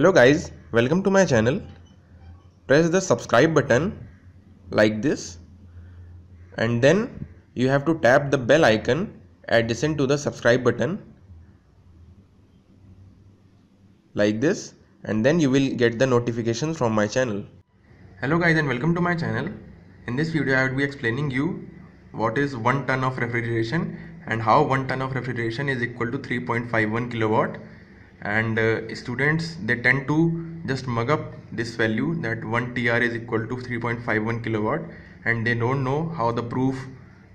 Hello guys, welcome to my channel. Press the subscribe button like this and then you have to tap the bell icon adjacent to the subscribe button like this and then you will get the notifications from my channel. Hello guys and welcome to my channel. In this video I will be explaining you what is 1 ton of refrigeration and how 1 ton of refrigeration is equal to 3.51 kilowatt and uh, students they tend to just mug up this value that 1 tr is equal to 3.51 kilowatt and they don't know how the proof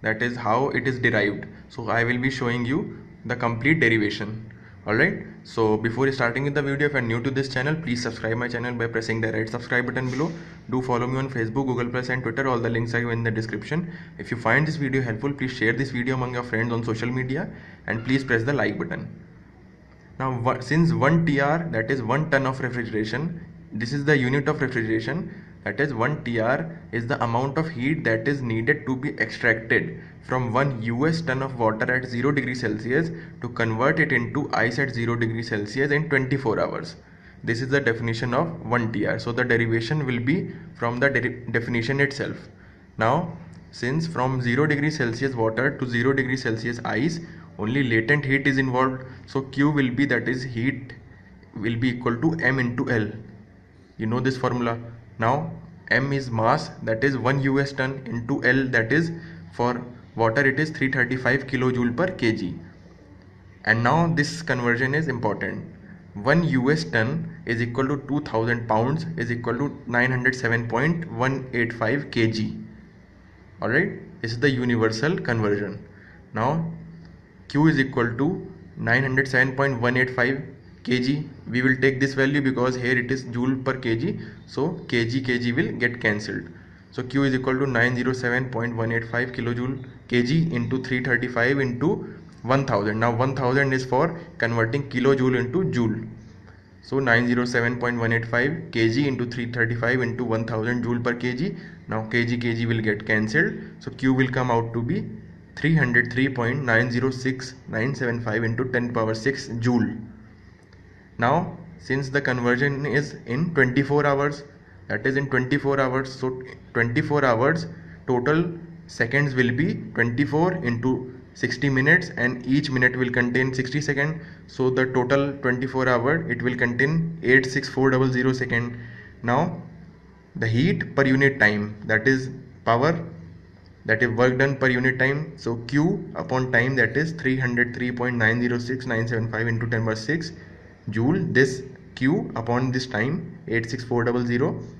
that is how it is derived. So i will be showing you the complete derivation. Alright? So before starting with the video if you are new to this channel please subscribe my channel by pressing the red subscribe button below. Do follow me on facebook google plus and twitter. All the links are in the description. If you find this video helpful please share this video among your friends on social media and please press the like button now since 1 TR that is 1 ton of refrigeration this is the unit of refrigeration that is 1 TR is the amount of heat that is needed to be extracted from 1 US ton of water at 0 degree Celsius to convert it into ice at 0 degree Celsius in 24 hours. This is the definition of 1 TR. So the derivation will be from the de definition itself. Now since from 0 degree Celsius water to 0 degree Celsius ice only latent heat is involved. So q will be that is heat will be equal to m into l. You know this formula? Now m is mass that is 1 us ton into l that is for water it is 335 kilojoule per kg. And now this conversion is important. 1 us ton is equal to 2000 pounds is equal to 907.185 kg. Alright this is the universal conversion. Now q is equal to 907.185 kg. We will take this value because here it is joule per kg. So kg kg will get cancelled. So q is equal to 907.185 kilojoule kg into 335 into 1000 now 1000 is for converting kilojoule into joule. So 907.185 kg into 335 into 1000 joule per kg. Now kg kg will get cancelled. So q will come out to be 303.906975 into 10 power 6 joule. Now since the conversion is in 24 hours that is in 24 hours so 24 hours total seconds will be 24 into 60 minutes and each minute will contain 60 second. So the total 24 hour it will contain 86400 second. Now the heat per unit time that is power that is work done per unit time so q upon time that is 303.906975 into 10 power 6 joule this q upon this time 86400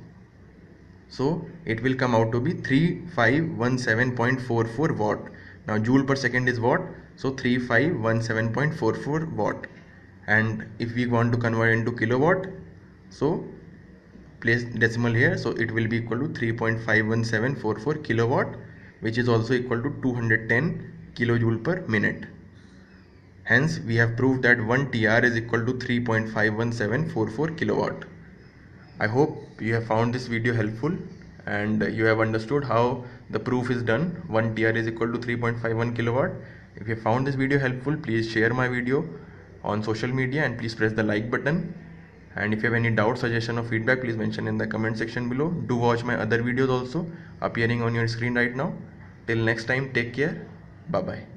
so it will come out to be 3517.44 watt. Now joule per second is watt so 3517.44 watt. And if we want to convert into kilowatt so place decimal here so it will be equal to 3.51744 kilowatt which is also equal to 210 kilojoule per minute. Hence, we have proved that 1 TR is equal to 3.51744 kilowatt. I hope you have found this video helpful and you have understood how the proof is done. 1 TR is equal to 3.51 kilowatt. If you found this video helpful, please share my video on social media and please press the like button. And if you have any doubt, suggestion or feedback, please mention in the comment section below. Do watch my other videos also appearing on your screen right now. Till next time take care. Bye bye